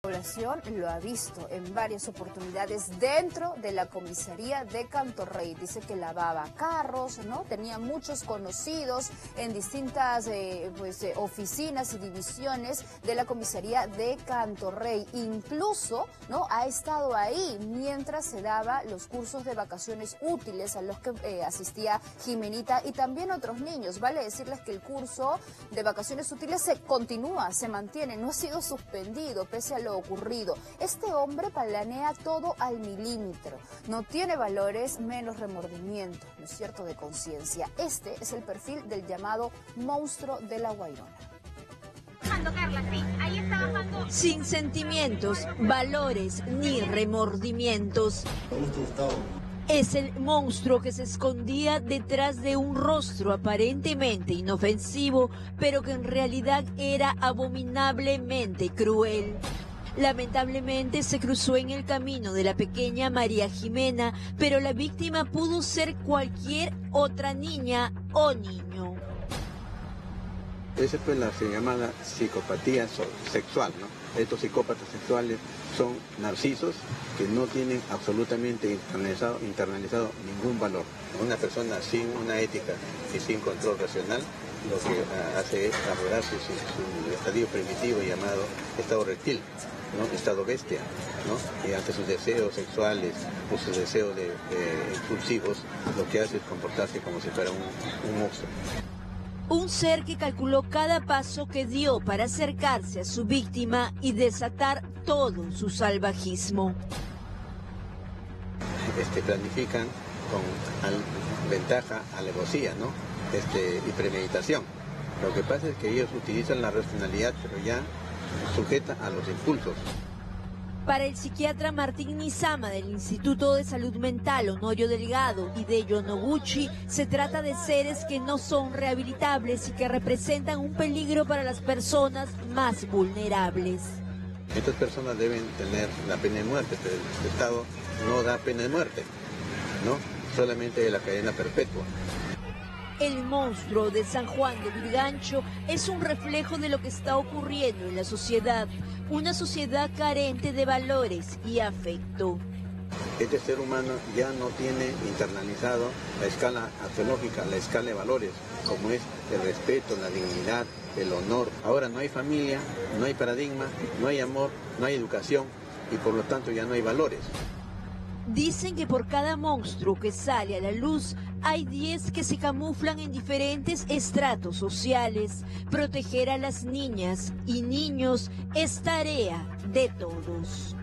población lo ha visto en varias oportunidades dentro de la comisaría de Cantorrey. Dice que lavaba carros, ¿no? Tenía muchos conocidos en distintas eh, pues, eh, oficinas y divisiones de la comisaría de Cantorrey. Incluso, ¿no? Ha estado ahí mientras se daba los cursos de vacaciones útiles a los que eh, asistía Jimenita y también otros niños. Vale decirles que el curso de vacaciones útiles se continúa, se mantiene, no ha sido suspendido pese a ocurrido. Este hombre planea todo al milímetro. No tiene valores menos remordimiento, ¿no es cierto?, de conciencia. Este es el perfil del llamado monstruo de la Guairona. Sin sentimientos, valores ni remordimientos. Es el monstruo que se escondía detrás de un rostro aparentemente inofensivo, pero que en realidad era abominablemente cruel. Lamentablemente se cruzó en el camino de la pequeña María Jimena, pero la víctima pudo ser cualquier otra niña o niño. Esa fue la llamada psicopatía sexual, ¿no? Estos psicópatas sexuales son narcisos que no tienen absolutamente internalizado ningún valor. Una persona sin una ética y sin control racional lo que ah, hace es arrogarse su, su estadio primitivo llamado estado reptil. estado bestia, ¿no? y ante sus deseos sexuales o sus deseos de, impulsivos, lo que hace es comportarse como si fuera un, un monstruo. Un ser que calculó cada paso que dio para acercarse a su víctima y desatar todo su salvajismo. Este, planifican con ventaja, alevosía, ¿no? Este, y premeditación. Lo que pasa es que ellos utilizan la racionalidad, pero ya sujeta a los impulsos. Para el psiquiatra Martín Nizama del Instituto de Salud Mental Honorio Delgado y de Yonoguchi, se trata de seres que no son rehabilitables y que representan un peligro para las personas más vulnerables. Estas personas deben tener la pena de muerte, pero el Estado no da pena de muerte, ¿no? Solamente la cadena perpetua. El monstruo de San Juan de Virgancho es un reflejo de lo que está ocurriendo en la sociedad, una sociedad carente de valores y afecto. Este ser humano ya no tiene internalizado la escala axiológica, la escala de valores, como es el respeto, la dignidad, el honor. Ahora no hay familia, no hay paradigma, no hay amor, no hay educación y por lo tanto ya no hay valores. Dicen que por cada monstruo que sale a la luz hay 10 que se camuflan en diferentes estratos sociales. Proteger a las niñas y niños es tarea de todos.